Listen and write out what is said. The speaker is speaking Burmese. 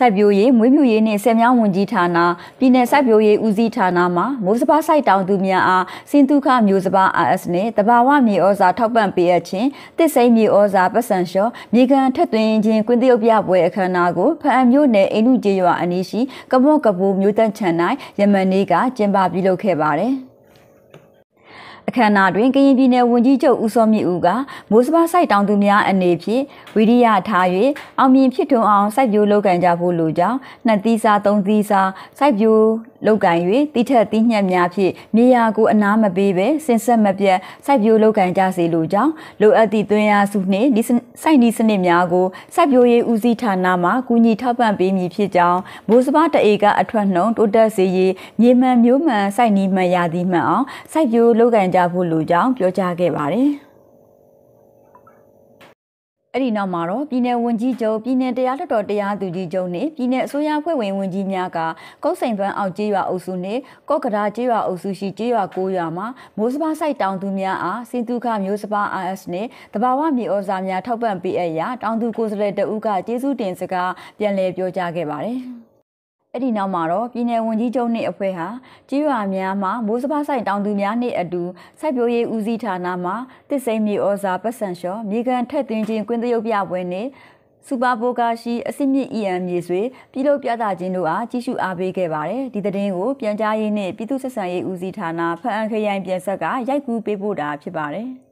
စိုက်ပျိုးရေးမွေးမြူရေးနှင့်ဆယ်မြောင်းဝန်ကြီးဌာနပြည်내စိုက်ပျိုးရေးဦးစီးဌာနမှမိုးစပါးစိုက်တောင်သူများအားစင်တုခမျိုးစပါး RS နှင့်တဘာဝမြေဩဇာထောက်ပံ့ပေးအပ်ခြင်းတစ်စိမ့်မြေဩဇာပတ်စံလျှော့မြေကန်ထက်သွင်းခြင်းကွင်းတရုပ်ပြပွဲအခမ်းအနားကိုဖအံမျိုးနယ်အိန္ဒုကျေးရွာအနီးရှိကမော့ကပူမြို့တန့်ချန်၌ယမန်နေ့ကကျင်းပပြုလုပ်ခဲ့ပါတယ်။ အခမ်းအနားတွင်ကရင်ပြည်နယ်ဝန်ကြီးချုပ်ဦးစောမြင့်ဦးကမိုးစပါးစိုက်တောင်သူများအနေဖြင့်ဝိရိယထား၍အောင်မြင်ဖြစ်ထွန်းအောင်စိုက်ပျိုးလုပ်ကံကြဖို့လိုကြောင်းနှစ်သီးစားသုံးသီးစားစိုက်ပျိုး လုပ်ကံ၍တိထက်တိညက်များဖြင့်မြေယာကိုအနားမပေးဘဲစင်ဆက်မပြတ်စိုက်ပျိုးလုပ်ကံကြစေလိုကြောင်းလိုအပ်သည့်သွင်းအားစုနှင့်ဒီစိုက်နီးစနစ်များကိုစိုက်ပျိုးရေးဦးစီးဌာနမှကူညီထောက်ပံ့ပေးမည်ဖြစ်ကြောင်းမိုးစပါးတအေကအထွက်နှုံတိုးတက်စေရေးမြေမှန်မျိုးမှန်စိုက်နီးမှန်ရသည်မှန်အောင်စိုက်ပျိုးလုပ်ကံကြဖို့လိုကြောင်းပြောကြားခဲ့ပါတယ်။ အဲ့ဒီနောက်မှာတော့ပြည်내ဝန်ကြီးချုပ်ပြည်내တရားလွှတ်တော်တရားသူကြီးချုပ်နဲ့ပြည်내အစိုးရဖွဲ့ဝင်ဝန်ကြီးများကကုတ်စိန်ပန်းအောက်ကျေးရွာအုပ်စုနဲ့ကော့ကရာကျေးရွာအုပ်စုရှိကျေးရွာ၉ရွာမှာမိုးစပါးစိုက်တောင်သူများအားစင်တုခမျိုးစပါး RS နဲ့တဘာဝမြေဩဇာများထောက်ပံ့ပေးအပ်ရာတောင်သူကိုယ်စားလှယ်တဦးကကျေးဇူးတင်စကားပြန်လည်ပြောကြားခဲ့ပါတယ်။ အဲ့ဒီနောက်မှာတော့ပြည်내ဝန်ကြီးချုပ်နှင့်အဖွဲ့ဟာကြီးရွာများမှာမိုးစပါးဆိုင်တောင်သူများနှင့်အတူစိုက်ပျိုးရေးဦးစီးဌာနမှတစ်စိမ့်မြေဩဇာပတ်စံလျှော်မြေကန်ထက်သွင်းခြင်းကွင်းသရုပ်ပြပွဲနှင့်စူပါဘိုကာရှိအစစ်မြစ် EM မြေဆွေပြည်လို့ပြသခြင်းတို့အားကြီးစုအားပေးခဲ့ပါတယ်ဒီသတင်းကိုပြန်ကြားရေးနှင့်ပြည်သူ့ဆက်ဆံရေးဦးစီးဌာနဖအံခရိုင်ပြည်ဆက်ကရိုက်ကူးပေးပို့တာဖြစ်ပါတယ်